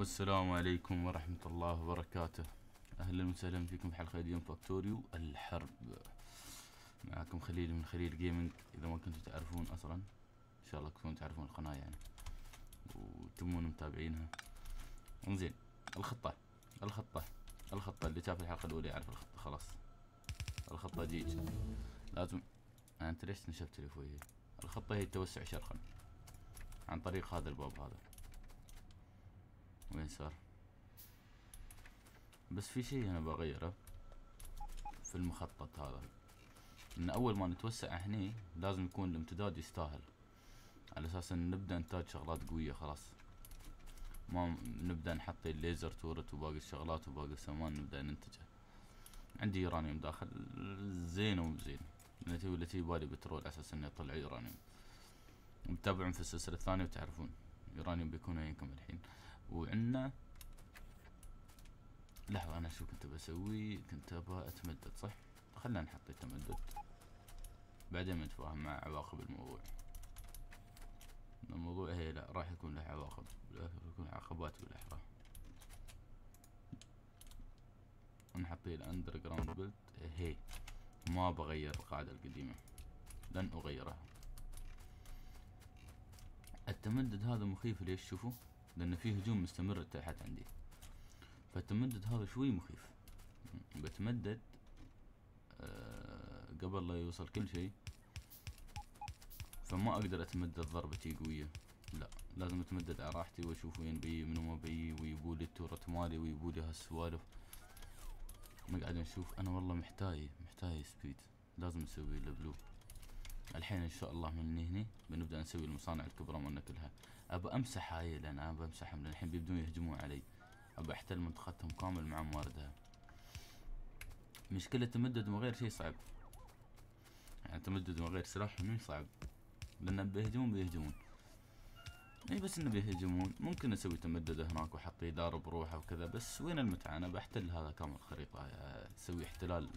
والسلام عليكم ورحمة الله وبركاته. أهلا وسهلا فيكم في حلقة من Factorio الحرب. معكم خليل من خليل Gaming إذا ما كنتم تعرفون أصلا. إن شاء الله تكونوا تعرفون القناة يعني. وتمون متابعينها. انزين الخطة. الخطة. الخطة. اللي شاف الحلقة الأولى يعرف الخطة. خلاص. الخطة جيج لازم أنت ليش نشفت لي فوقي؟ الخطة هي توسع شرقا. عن طريق هذا الباب هذا. وين صار؟ بس في شيء أنا بغيره في المخطط هذا. إن أول ما نتوسع هني لازم يكون الامتداد يستاهل. على أساس إن نبدأ انتاج شغلات قوية خلاص. ما نبدأ نحط الليزر تورت وباقي الشغلات وباقي السامان نبدأ ننتجه. عندي يورانيوم داخل. زين وزين التي والتي بالي بترول على أساس إنه يطلع يورانيوم. متابعون في السلسلة الثانية وتعرفون. يورانيوم بيكون وينكم الحين. وعندنا لحظة أنا شو كنت بسوي؟ كنت أبغى أتمدد صح؟ خلنا نحط التمدد. بعدين نتفاهم مع عواقب الموضوع. الموضوع هي لا راح يكون له عواقب. راح يكون عقبات بالأحرى. نحط ال underground belt هي ما بغير القاعدة القديمة. لن أغيرها. التمدد هذا مخيف ليش؟ شوفوا. لأن في هجوم مستمر تحت عندي. فالتمدد هذا شوي مخيف. بتمدد أه قبل لا يوصل كل شيء فما أقدر أتمدد ضربتي قوية. لا لازم أتمدد على راحتي وأشوف وين بي منو ما بي ويبولي ال turret مالي ويبولي هالسوالف. نقعد نشوف أنا والله محتاج محتاج سبيد لازم أسوي البلو الحين إن شاء الله من هنا بنبدأ نسوي المصانع الكبرى مالنا كلها. ابى أمسح هاي لأن ابى امسحهم لأن الحين بيبدون يهجمون علي. ابى أحتل منطقتهم كامل مع مواردها. مشكلة تمدد من غير شيء صعب. يعني تمدد من غير سلاح من صعب. لأن بيهجمون بيهجمون. إي بس إنه بيهجمون. ممكن أسوي تمدد هناك وأحط دار بروحه وكذا بس وين المتعة؟ أنا بحتل هذا كامل الخريطة. أسوي احتلال.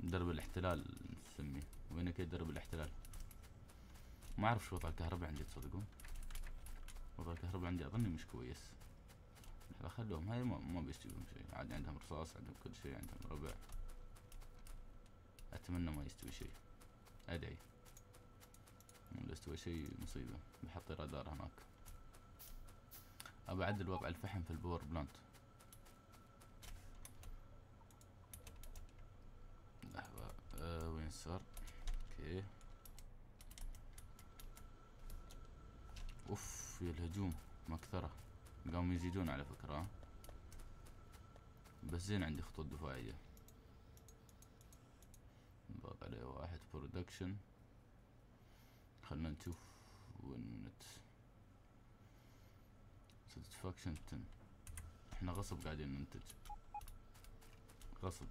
درب الاحتلال نسميه. وينك درب الاحتلال؟ ما أعرف شو وضع الكهرباء عندي تصدقون؟ وضع الكهرباء عندي أظني مش كويس. لحظة خلوهم هاي ما, ما بيستوون شيء. عادي عندهم رصاص عندهم كل شيء عندهم ربع. أتمنى ما يستوي شيء. أدعي. لو استوى شيء مصيبة. بحط رادار هناك. أبى أعدل وضع الفحم في ال power plant. لحظة. أه وين صار؟ okay. أوف. يا الهجوم مكثرة قاموا يزيدون على فكرة بس زين عندي خطوط دفاعية. نضغط عليه واحد production خلنا نشوف وين نت ساتسفاكشن تن إحنا غصب قاعدين ننتج. غصب.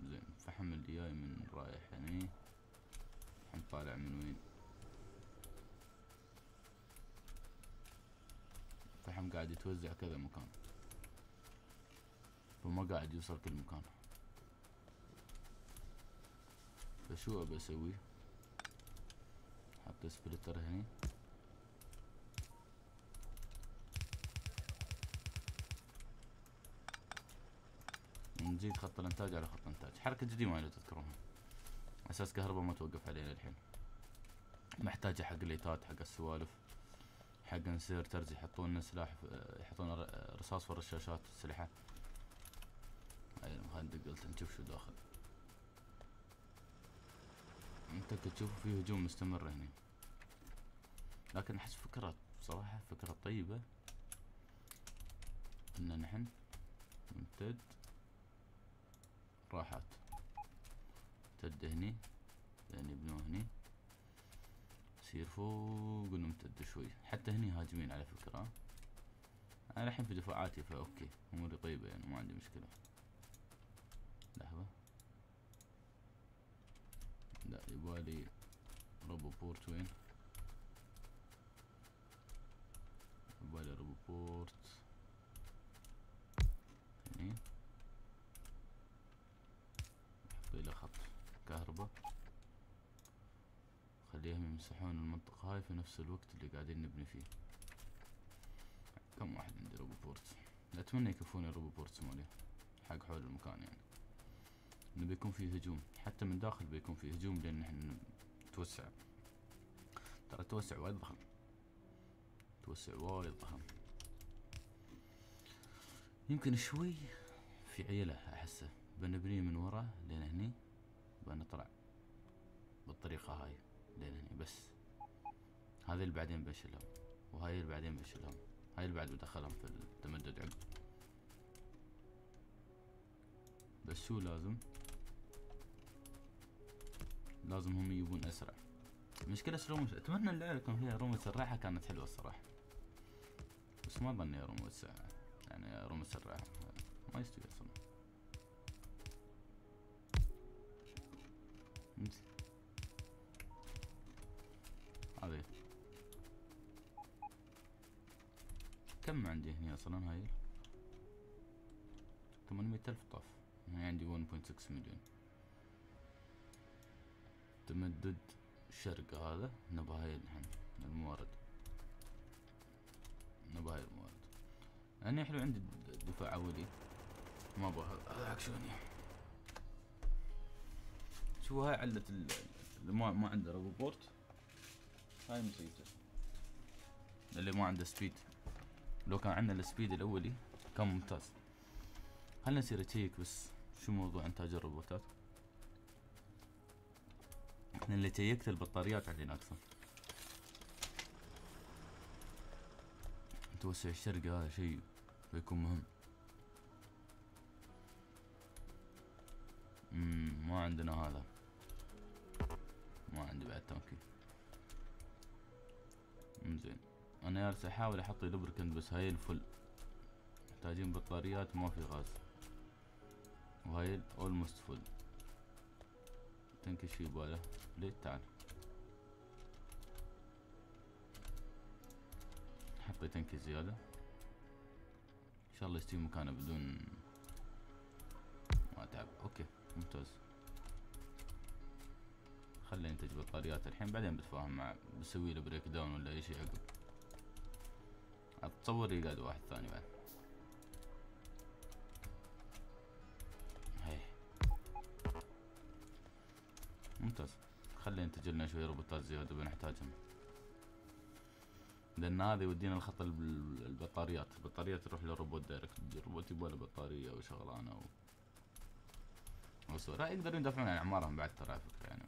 زين فحم اللي جاي من رايح هني فحم طالع من وين؟ فحم قاعد يتوزع كذا مكان. فما قاعد يوصل كل مكان. فشو ابى أسوي؟ حط splitter هني. نزيد خط الإنتاج على خط الإنتاج. حركة جديدة ما تذكرونها. أساس كهرباء ما توقف علينا الحين. محتاجة حق ليتات حق السوالف. حق laser turrets يحطون سلاح يحطون رصاص في الرشاشات السلحة أي خلينا ندق قلت نشوف شو داخل. أنت تشوف في هجوم مستمر هنا. لكن أحس فكرة بصراحة فكرة طيبة. إن نحن نمتد راحات امتد هني يعني يبنوه هني. يصير فوق ونمتد شوي. حتى هني هاجمين على فكرة أنا الحين في دفاعاتي ف okay اموري طيبة يعني ما عندي مشكلة. لحظة. لا يبالي roboport وين؟ يبالي roboport. هني. نحط له خط كهرباء. خليهم يمسحون المنطقة هاي في نفس الوقت اللي قاعدين نبني فيه. كم أتمنى يكفوني الروبو بورتس مالي حق حول المكان يعني. إنه بيكون فيه هجوم. حتى من داخل بيكون فيه هجوم لأن إحنا نتوسع ترى توسع وايد ضخم. توسع وايد ضخم. يمكن شوي في عيلة أحسه. بنبنيه من ورا لين هني بنطلع بالطريقة هاي. لين هني بس. هذه اللي بعدين بشيلهم وهاي اللي بعدين بشيلهم هاي اللي بعد بدخلهم في التمدد عقب. بس شو لازم؟ لازم هم يجيبون أسرع. مشكلة رومس أتمنى اللعبة يكون فيها رومس الراحة كانت حلوة الصراحة. بس ما ظني رومس يعني رومس الراحة ما يستوي أصلا. كم عندي هنا أصلا هاي؟ ثمانمية ألف طاف. هنا عندي one point six million تمدد الشرق هذا نبى هاي الحين الموارد. نبى هاي الموارد. يعني حلو عندي دفاع اولي ما أبغى هذا. عكسوني شو هاي علة اللي ما ما عنده roboport هاي مصيبته اللي ما عنده speed لو كان عندنا ال speed الأولي كان ممتاز. خلنا نصير check بس شو موضوع إنتاج الروبوتات؟ إحنا اللي تيكت البطاريات عندنا أكثر. توسع الشرق هذا شيء بيكون مهم. ما عندنا هذا. ما عندي بعد تنكي زين. أنا جالس أحاول أحط lubricant بس هاي ال full. محتاجين بطاريات ما في غاز. وهاي almost full تنكي شي يباله. ليه تعال. حطي تنكي زيادة. إن شاء الله يستوي مكانه بدون ما تعب okay ممتاز. خليه ينتج بطاريات الحين بعدين بتفاهم مع بسوي له breakdown ولا اي شيء عقب. أتصور يقعد واحد ثاني بعد. هي ممتاز. خليه ينتج لنا شوي روبوتات زيادة بنحتاجهم لأن هذا يودينا الخط البطاريات. البطاريات تروح للروبوت direct الروبوت يبغى له بطارية وشغلانة و وصورة يقدرون يدافعون عن أعمارهم بعد ترى فكرة يعني.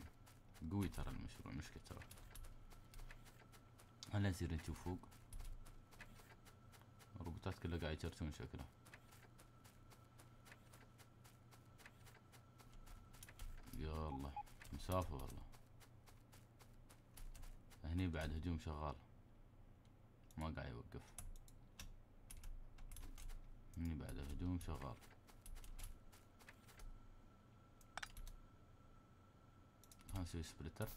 قوي ترى المشروع مشكلة ترى. هلا نصير نشوف فوق؟ الروبوتات كلها قاعد يجرسون شكله. يا الله مسافة والله. هني بعد هجوم شغال. ما قاعد يوقف. هني بعد هجوم شغال. نسوي سبلتر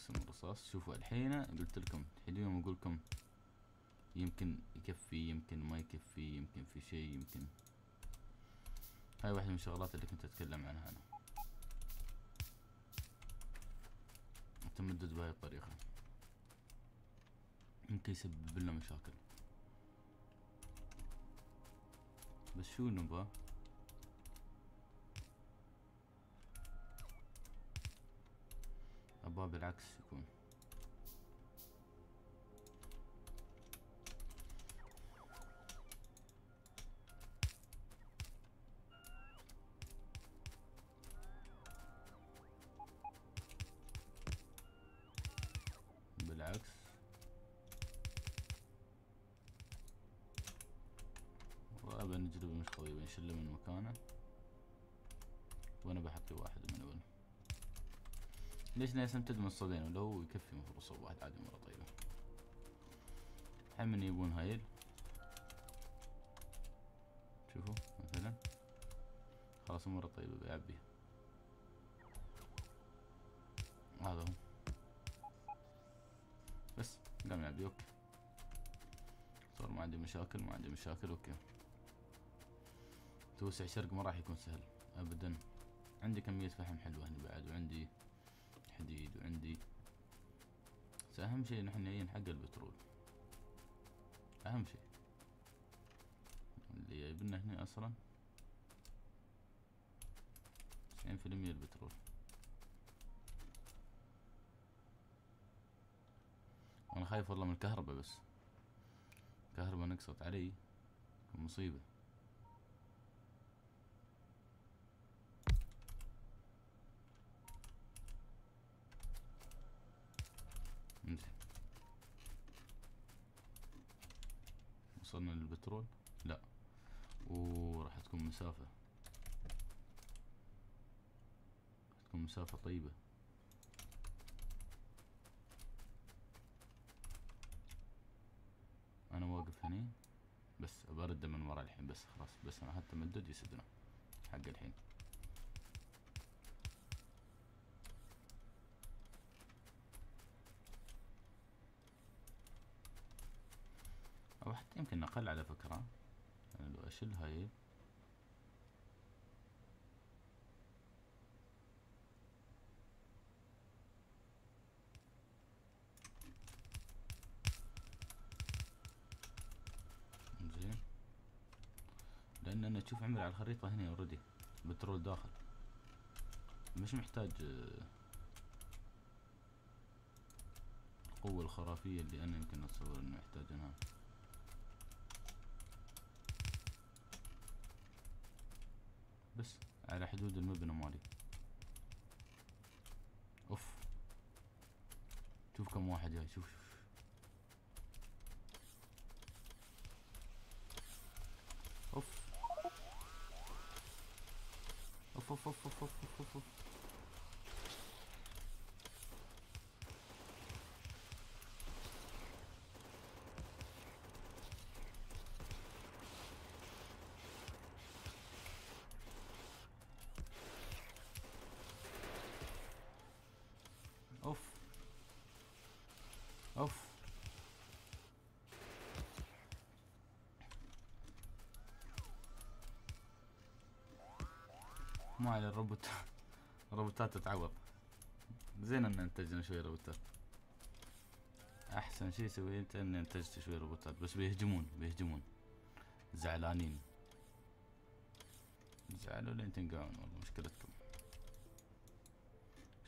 نقسم الرصاص شوفوا الحين قلت لكم الحين يوم أقول لكم يمكن يكفي يمكن ما يكفي يمكن في شيء يمكن هاي واحدة من الشغلات اللي كنت أتكلم عنها أنا. التمدد بهاي الطريقة. يمكن يسبب لنا مشاكل. بس شو نبغى؟ أبغى بالعكس يكون. بالعكس. وابى نجرب مش قوي بنشله من مكانه. وأنا بحطي واحد ليش ناس يمتد من الصوبين ولا هو يكفي المفروض صوب واحد عادي مرة طيبة. من يبون هايل. شوفوا مثلا. خلاص مرة طيبة بيعبي هذا هو. بس قام يعبي okay. صار ما عندي مشاكل ما عندي مشاكل okay. توسع شرق ما راح يكون سهل ابدا. عندي كمية فحم حلوة هنا بعد وعندي حديد وعندي. بس اهم شيء نحن جايين حق البترول. أهم شيء. اللي جايبنا هنا أصلا تسعين في المية البترول. أنا خايف والله من الكهرباء بس. الكهرباء نقصت علي. مصيبة. وصلنا للبترول؟ لا. وراح تكون مسافة. تكون مسافة طيبة. أنا واقف هني بس برد من ورا الحين بس خلاص بس أنا حتى مدد يسدنا. حق الحين. يمكن أقل على فكرة. يعني لو أشيل هاي. زين. لأن أنا تشوف عمري على الخريطة هنا اوريدي بترول داخل. مش محتاج آه، القوة الخرافية اللي أنا يمكن اتصور إنه يحتاجها. بس على حدود المبنى مالي. أوف. شوف كم واحد جاي شوف شوف أوف. أوف أوف أوف أوف أوف أوف, أوف. على الروبوت. الروبوتات تتعوض. زين إن إنتجنا شوي روبوتات. أحسن شي سويت اني إنتجت شوي روبوتات. بس بيهجمون بيهجمون. زعلانين. زعلوا لين تنقعون والله مشكلتكم.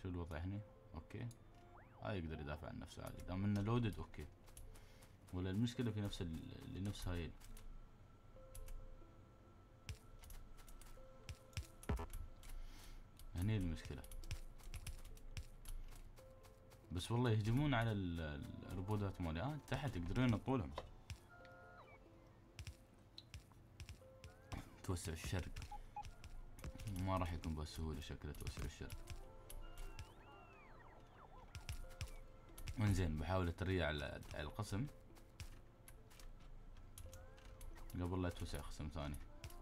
شو الوضع هنا okay. هاي يقدر يدافع عن نفسه عادي. دام إنه loaded okay. ولا المشكلة في نفس ال... لنفس هاي هني المشكلة. بس والله يهجمون على ال- ال- الروبوتات مالي. آه تحت يقدرون ينطولهم توسع الشرق. ما راح يكون بهالسهولة شكله توسع الشرق. انزين بحاول أتريع على على القسم. قبل لا توسع قسم ثاني.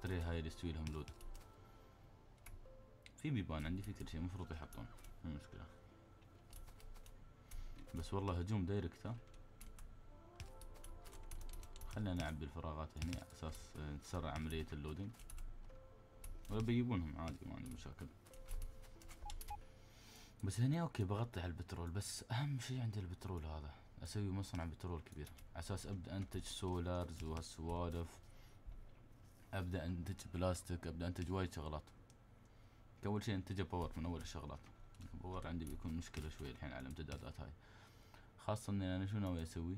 تري هاي اللي يستوي لهم load في بيبان عندي كل شيء المفروض يحطون. مو مشكلة. بس والله هجوم direct خلينا نعبي الفراغات هنا أساس آه، تسرع عملية ال loading. ولا بيجيبونهم عادي ما عندي مشاكل. بس هني okay بغطي على البترول. بس أهم شي عندي البترول هذا أسوي مصنع بترول كبير. أساس أبدأ أنتج solars وهالسوالف. أبدأ أنتج بلاستيك أبدأ أنتج وايد شغلات. أول شي انتج power من أول الشغلات. power عندي بيكون مشكلة شوي الحين على الامتدادات هاي. خاصة إني أنا شو ناوي أسوي؟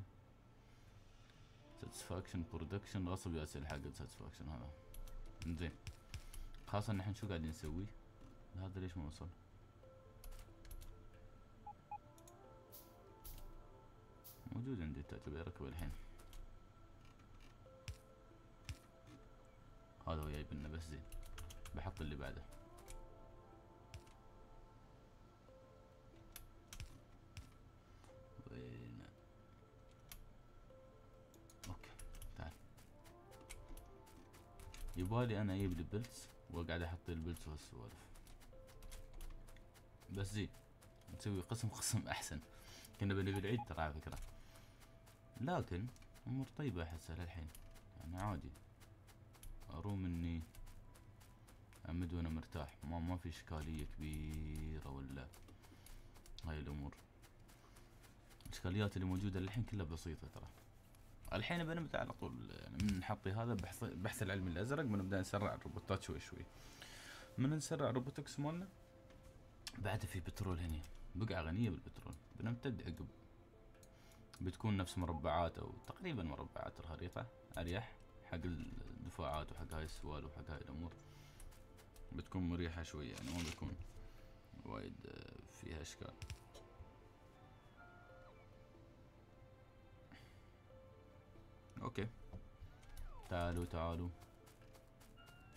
satisfaction production غصب ياسل حق ال satisfaction هذا. زين خاصة ان إحنا شو قاعدين نسوي؟ هذا ليش ما وصل. موجود عندي التعتبر يركب الحين. هذا هو جايب لنا بس زين. بحط اللي بعده. يبالي أنا أجيب لي belts وأقعد أحط ال belts والسوالف بس زين نسوي قسم قسم أحسن. كنا بنبي العيد ترى على فكرة. لكن امور طيبة أحسها للحين. يعني عادي. أروم إني أمد وأنا مرتاح. ما ما في إشكالية كبيرة ولا هاي الأمور. الإشكاليات اللي موجودة للحين كلها بسيطة ترى. الحين بنبدا على طول يعني نحطي هذا بحث بحث العلم الأزرق بنبدا نسرع الروبوتات شوي شوي. من نسرع ال robotics مالنا؟ بعد في بترول هنا بقعة غنية بالبترول. بنمتد عقب. بتكون نفس مربعات أو تقريبا مربعات الخريطة. أريح حق الدفاعات وحق هاي السوالف وحق هاي الأمور. بتكون مريحة شوية يعني ما بيكون وايد آه، فيها إشكال. أوكي. تعالوا تعالوا.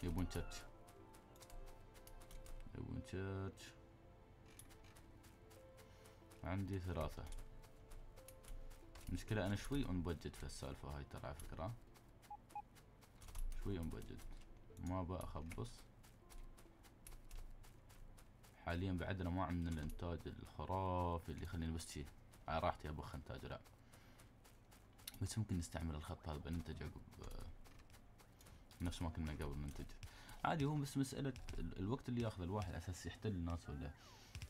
يبون charge يبون charge عندي ثلاثة. مشكلة أنا شوي on budget في السالفة هاي ترى على فكرة. شوي on budget ما بأخبص حاليا بعدنا ما عندنا الإنتاج الخرافي اللي يخليني بس شي. على راحتي ابخ انتاج لا. بس ممكن نستعمل الخط هذا بننتج عقب آه، نفس ما كنا قبل ننتج عادي هو بس مسألة الوقت اللي ياخذ الواحد أساس يحتل الناس ولا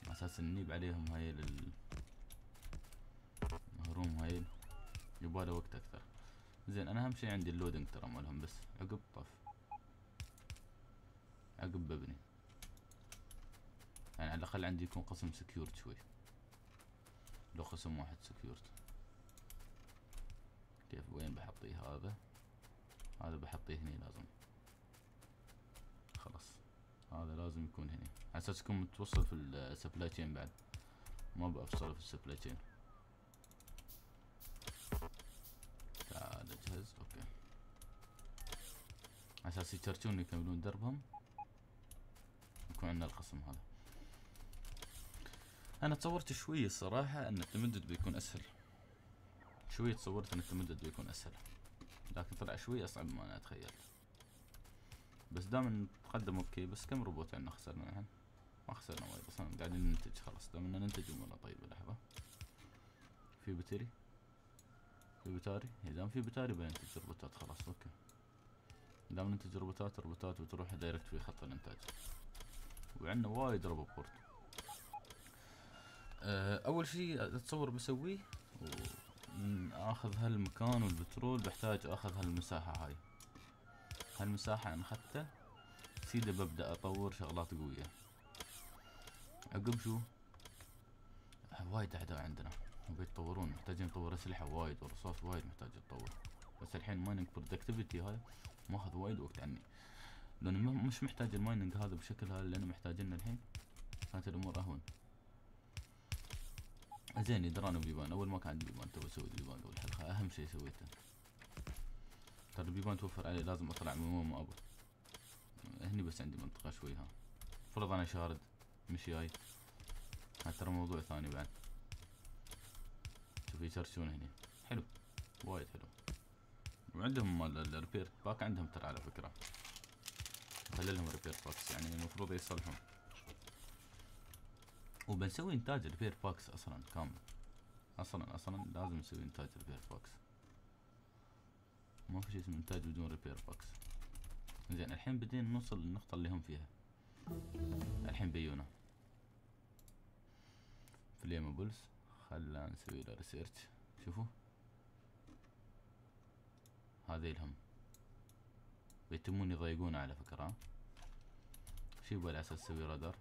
أساس نجيب عليهم هاي ال هروم هاي يباله وقت أكثر. زين أنا أهم شي عندي اللودنج ترى مالهم بس عقب طف. عقب ببني يعني على الأقل عندي يكون قسم سكيورت شوي. لو قسم واحد secured كيف وين بحطيه هذا؟ هذا بحطيه هني لازم. خلاص. هذا لازم يكون هني. على أساس يكون متوصل في ال supply chain بعد. ما بفصله في ال supply chain تعال اجهز أوكي. على أساس يترجون يكملون دربهم. يكون عندنا القسم هذا. أنا تصورت شوي الصراحة أن التمدد بيكون أسهل. شوي تصورت ان التمدد بيكون أسهل. لكن طلع شوي أصعب ما أنا اتخيل بس دام نتقدم أوكي بس كم روبوت عندنا خسرنا الحين؟ ما خسرنا وايد بس قاعدين ننتج خلاص. دام ننتج امورنا طيبة لحظة في battery في battery اذا دام في battery بننتج روبوتات خلاص أوكي. دام ننتج روبوتات روبوتات بتروح direct في خط الإنتاج. وعندنا وايد روبوت أه أول شيء أتصور بسويه آخذ هالمكان والبترول بحتاج آخذ هالمساحة هاي. هالمساحة أنا أخذتها. سيدة ببدأ أطور شغلات قوية. عقب شو؟ وايد أعداء عندنا. وبيتطورون محتاجين نطور أسلحة وايد ورصاص وايد محتاج يتطور. بس الحين مايننج برودكتيفيتي هاي ماخذ وايد وقت عني. لأنه مش محتاج ال mining هذا بشكل هذا اللي أنا محتاجينه الحين. كانت الأمور أهون. زين يدران بيبان. أول ما كان عندي بيبان تو أسوي بيبان قبل الحلقة. أهم شيء سويته. ترى البيبان توفر علي لازم أطلع من وين ما هني بس عندي منطقة شوي ها. فرض أنا شارد مش جاي ترى موضوع ثاني بعد. شوف يشرجون هني. حلو. وايد حلو. وعندهم مال ال repair pack عندهم ترى على فكرة. خلي لهم repair packs يعني المفروض يصلحون. وبنسوي إنتاج repair packs أصلا كامل. أصلا أصلا لازم نسوي إنتاج repair packs ما في شيء اسمه إنتاج بدون repair packs زين الحين بدينا نوصل للنقطة اللي هم فيها. الحين بيونا. flammables خلنا نسوي له research شوفوا. هذي لهم بيتمون يضايقونا على فكرة. شو يبغى على أساس أسوي رادار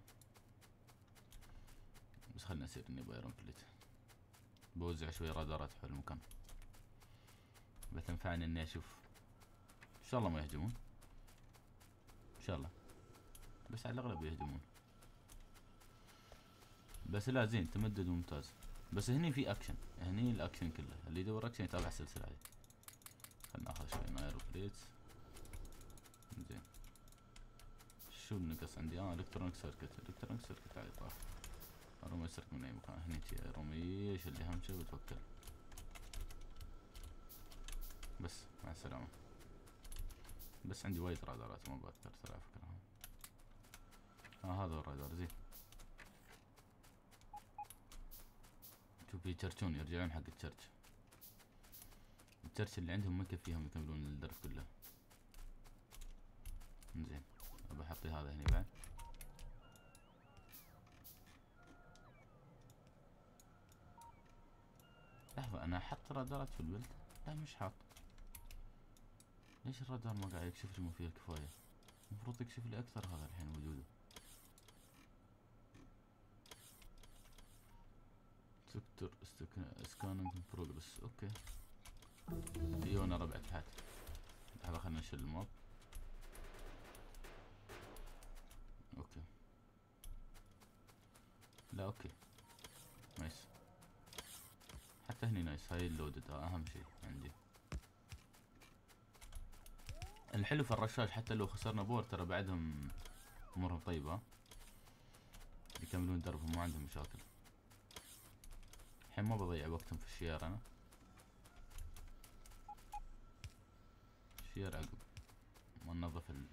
بس خلنا نصير إني ب iron plate بوزع شوي رادارات حول المكان. بتنفعني إني أشوف. إن شاء الله ما يهجمون. إن شاء الله. بس على الأغلب يهجمون. بس لا زين تمدد ممتاز. بس هني في أكشن. هني الأكشن كله. اللي يدور أكشن يتابع السلسلة هذه. خلنا نأخذ شوي iron plates زين. شو النقص عندي؟ آه electronic circuit electronic circuit على طاف رمي circuit من أي مكان. هني رميش اللي اهم شي وتوكل. بس مع السلامة. بس عندي وايد رادارات ما بأكثر ترى فكرة آه هذا الرادار زين. شوف يتشرشون يرجعون حق التشرش. التشرش اللي عندهم ما يكفيهم يكملون الدرب كله. زين بحطي هذا هني بعد لحظة أنا أحط رادارات في البلد؟ لا مش حاط. ليش الرادار ما قاعد يكشف لي فيه الكفاية المفروض يكشف لي أكثر هذا الحين وجوده sector scanning progress أوكي. يونا ربع تحت. هذا خلنا نشيل ال map. أوكي. لا أوكي. nice. هني nice. هاي ال loaded أهم شيء عندي. الحلو في الرشاش حتى لو خسرنا power ترى بعدهم أمورهم طيبة. يكملون دربهم ما عندهم مشاكل. الحين ما بضيع وقتهم في الشيار أنا. شيار عقب. ما ننظف ال...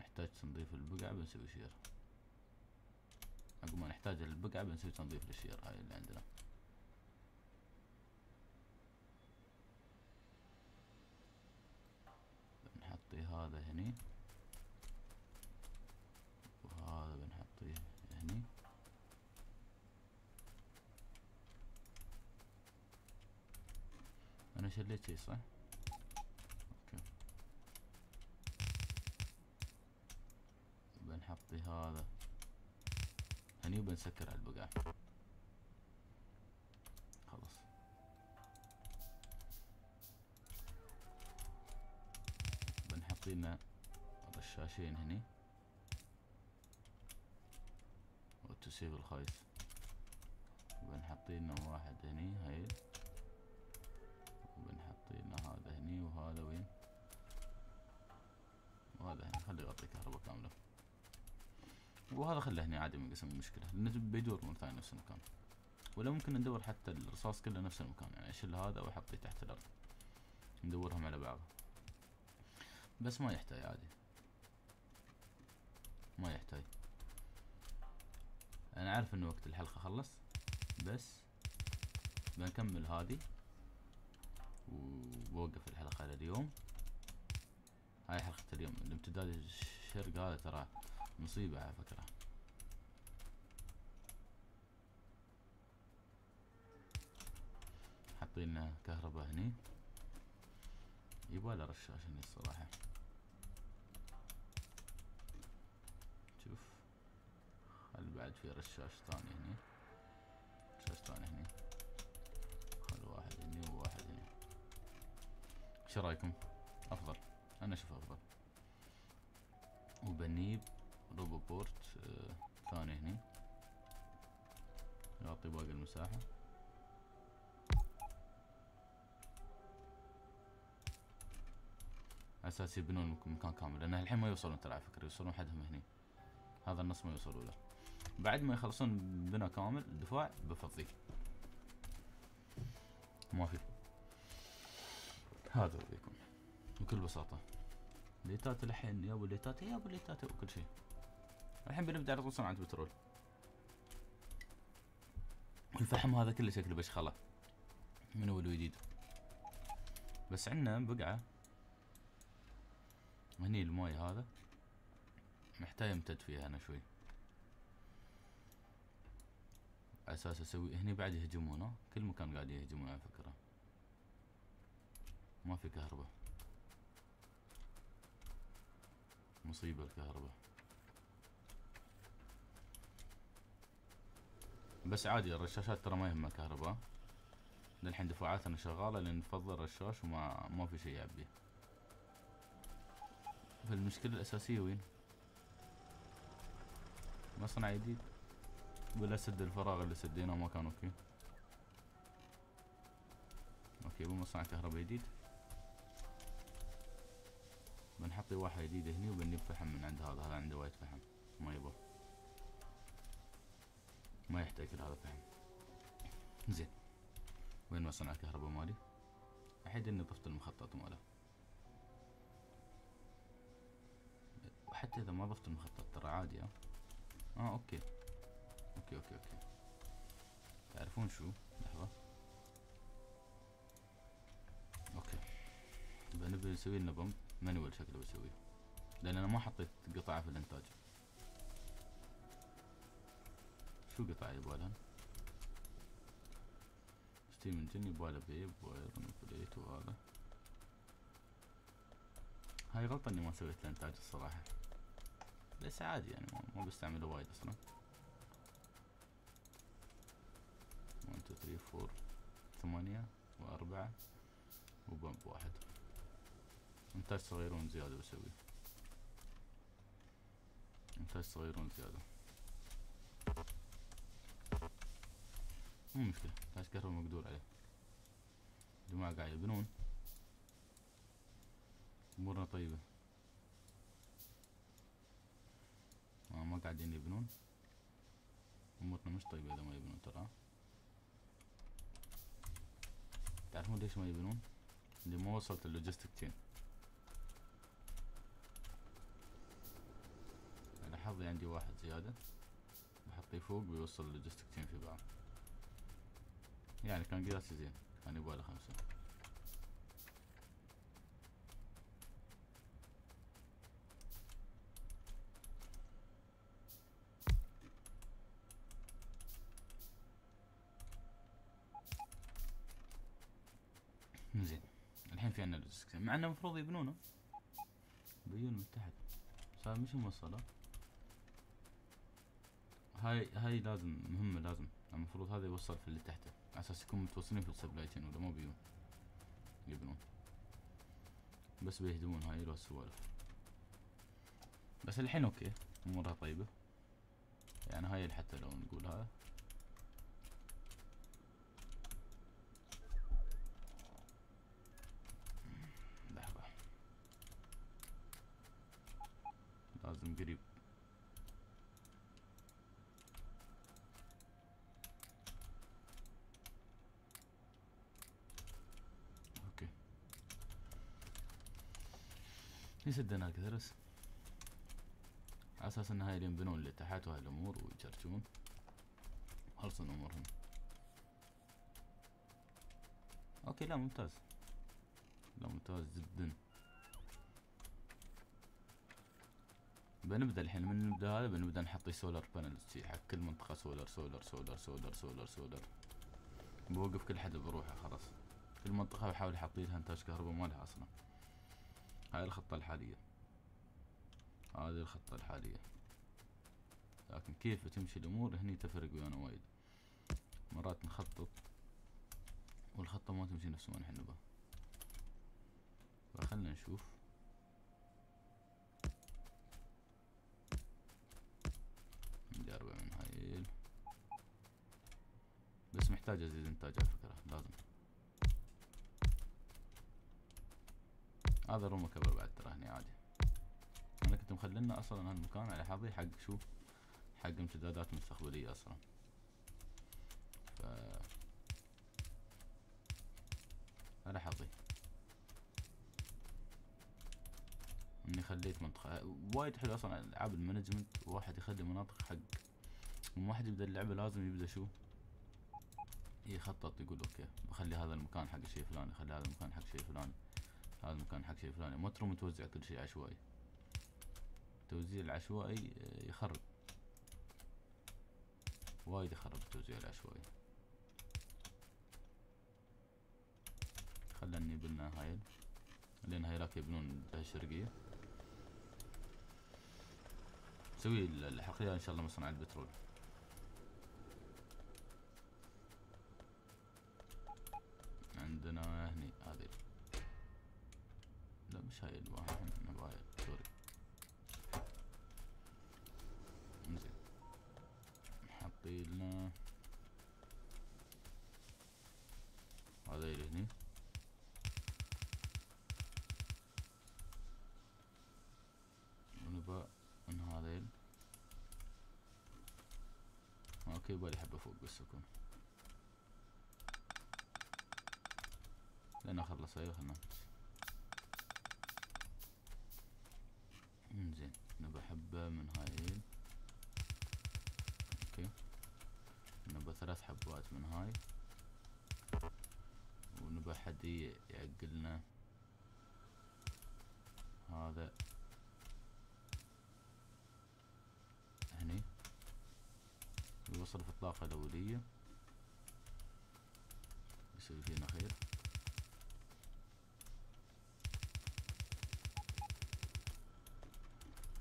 نحتاج تنظيف البقعة بنسوي شير عقب ما نحتاج البقعة بنسوي تنظيف للشير هاي اللي عندنا بنحطي هذا هني. وهذا بنحطيه هني. أنا شليت شي صح؟ أوكي. بنحطي هذا هني وبنسكر على البقعة رشاشين هني. وتسيب الخايس بنحط لنا واحد هني هاي. وبنحط لنا هذا هني وهذا وين. وهذا هني. خليه يغطي كهرباء كاملة. وهذا خله هني عادي من قسم المشكلة لأنه بيدور مرة ثانية نفس المكان. ولا ممكن ندور حتى الرصاص كله نفس المكان. يعني أشيل هذا وأحطه تحت الأرض. ندورهم على بعض. بس ما يحتاج عادي. ما يحتاج. أنا عارف إنه وقت الحلقة خلص بس بنكمل هذه وبوقف الحلقة على اليوم هاي حلقة اليوم. الامتداد الشرق هذا ترى مصيبة على فكرة. حاطين كهرباء هني. يبغى رشاش هني الصراحة شوف خل بعد في رشاش ثاني هني؟ رشاش ثاني هني. خل واحد هني وواحد هني. شو رأيكم؟ أفضل. أنا أشوف أفضل. وبنيب روبو بورت آه ثاني هني. يعطي باقي المساحة. أساس يبنون مكان كامل. لأن الحين ما يوصلون ترى على فكرة يوصلون حدهم هني. هذا النص ما يوصلوا له. بعد ما يخلصون بنا كامل الدفاع بفضيه ما في هذا بيكون بكل بساطة. ليتات الحين يا أبو ليتات يا أبو ليتات وكل شيء. الحين بنبدأ على طول صناعة بترول. الفحم هذا كله شكله بشخلة من أول وجديد. بس عندنا بقعة. هني الماي هذا. محتاج امتد فيها أنا شوي على أساس أسوي هني بعد يهجمونه كل مكان قاعد يهجمون على فكرة. ما في كهرباء. مصيبة الكهرباء. بس عادي الرشاشات ترى ما يهمها كهرباء. للحين دفاعاتنا شغالة لأن نفضل رشاش وما ما في شي يعبيه فالمشكلة الأساسية وين؟ مصنع جديد. ولا سد الفراغ اللي سديناه ما كان أوكي. أوكي بمصنع كهرباء جديد. بنحطي واحد جديد هني وبنجيب فحم من عند هذا هذا عنده وايد فحم. ما يبغى. ما يحتاج هذا فحم زين. وين مصنع الكهرباء مالي؟ الحين إني ضفت المخطط ماله. وحتى إذا ما ضفت المخطط ترى عادي آه okay. okay okay okay. تعرفون شو؟ لحظة. okay. بنبي نسوي لنا pump. manual شكله بسويه. لأن أنا ما حطيت قطعة في الإنتاج. شو قطع يبغالها steam engine يبغاله pipe و iron plate وهذا. هاي غلطة إني ما سويت له إنتاج الصراحة. بس عادي يعني ما بستعمله وايد أصلا. 1 2 3 4 ثمانية وأربعة وبمب واحد إنتاج صغيرون زيادة بسوي إنتاج صغيرون زيادة. مو مشكلة إنتاج كهرباء مقدور عليه. جماعة قاعد يبنون أمورنا طيبة. آه ما قاعدين يبنون. أمورنا مش طيبة إذا ما يبنون ترى. تعرفون ليش ما يبنون؟ اللي ما وصلت logistic chain على حظي عندي واحد زيادة بحطيه فوق بيوصل ال logistic chain في بعض. يعني كان قياسي زين كان يبغى خمسة. مع انه المفروض يبنونه. بيون من تحت. صار مش موصلة هاي هاي لازم مهمة لازم. المفروض هذا يوصل في اللي تحته. على أساس يكون متوصلين في ال supply chain ولا مو بيون يبنون. بس بيهدمون هاي السوالف. بس الحين okay أمورها طيبة. يعني هاي حتى لو نقولها لازم قريب أوكي يسدنا كذا بس. على أساس إن هاي ينبنون اللي تحت وهاي الأمور ويجرجون. خلصن امورهم أوكي لا ممتاز. لا ممتاز جدا. بنبدأ الحين. من نبدا هذا بنبدأ نحط solar panels حق كل منطقة solar solar solar solar solar solar بوقف كل حد بروحه خلاص. كل منطقة بحاول أحط لها إنتاج كهرباء ما لها أصلا. هاي الخطة الحالية. هذه الخطة الحالية. لكن كيف تمشي الأمور؟ هني تفرق ويانا وايد. مرات نخطط والخطة ما تمشي نفس ما نحن نبغى. فخلنا نشوف. بس محتاج أزيد إنتاج على فكرة لازم. هذا روم كبر بعد ترى هني عادي. أنا كنت مخلينا أصلا هالمكان على حظي حق شو؟ حق امتدادات مستقبلية أصلا. ف على حظي. إني خليت منطقة. وايد حلو أصلا ألعاب ال management. واحد يخلي مناطق حق. واحد يبدأ اللعبة لازم يبدأ شو؟ يخطط يقول okay بخلي هذا المكان حق شيء فلاني خلي هذا المكان حق شيء فلاني هذا المكان حق شيء فلاني. ما تروم توزع كل شيء عشوائي. التوزيع العشوائي آه، يخرب. وايد يخرب التوزيع العشوائي. خلني بلنا هايل لأن هايلاك يبنون الشرقية نسوي الحقيقة إن شاء الله مصنع البترول عندنا هني هذه لا مش هاي الواحد نبغى سوري انزين نحطي لنا هذا اللي هني ونبغى من هذيل أوكي بالي حبة فوق بس يكون لين أخلص أيوه خلنا إنزين نبى حبة من هاي. أوكي. نبى ثلاث حبات من هاي. ونبى حد يعقلنا. هذا يوصل في الطاقة الأولية. يسوي فينا خير.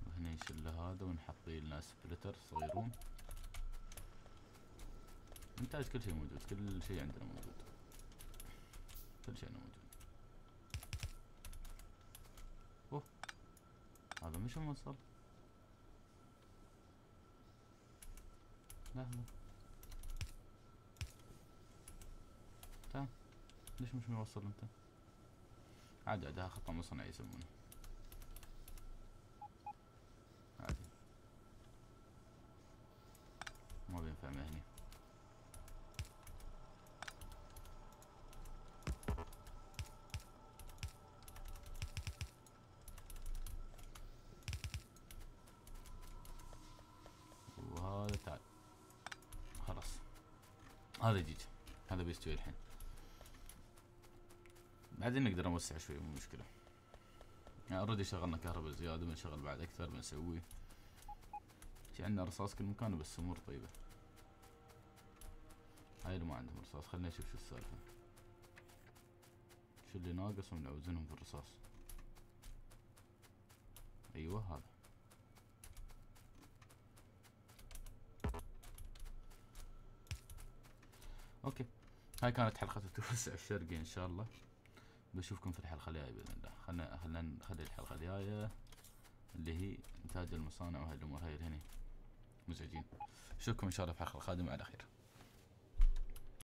وهنا نشيل هذا ونحط لنا سبلتر صغيرون. انتاج كل شيء موجود كل شيء عندنا موجود. كل شيء عندنا موجود. أوه هذا مش موصل لحظة تعال ليش مش موصل انت؟ عادي عادي خطأ مصنع يسمونه. عادي. ما بينفع مهني. هذا جيج هذا بيستوي الحين. بعدين نقدر نوسع شوي مو مشكلة. يعني already شغلنا كهرباء زيادة بنشغل بعد أكثر بنسوي في عندنا رصاص كل مكان بس أمور طيبة. هاي اللي ما عندهم رصاص. خلينا نشوف شو السالفة. شو اللي ناقص ونعوزنهم في الرصاص. أيوه هذا. أوكي. هاي كانت حلقة التوسع الشرقي إن شاء الله. بشوفكم في الحلقة الجاية بإذن الله. خلنا خلنا نخلي الحلقة الجاية اللي هي إنتاج المصانع وهاي الأمور. هاي هني مزعجين. أشوفكم إن شاء الله في الحلقة القادمة. على خير.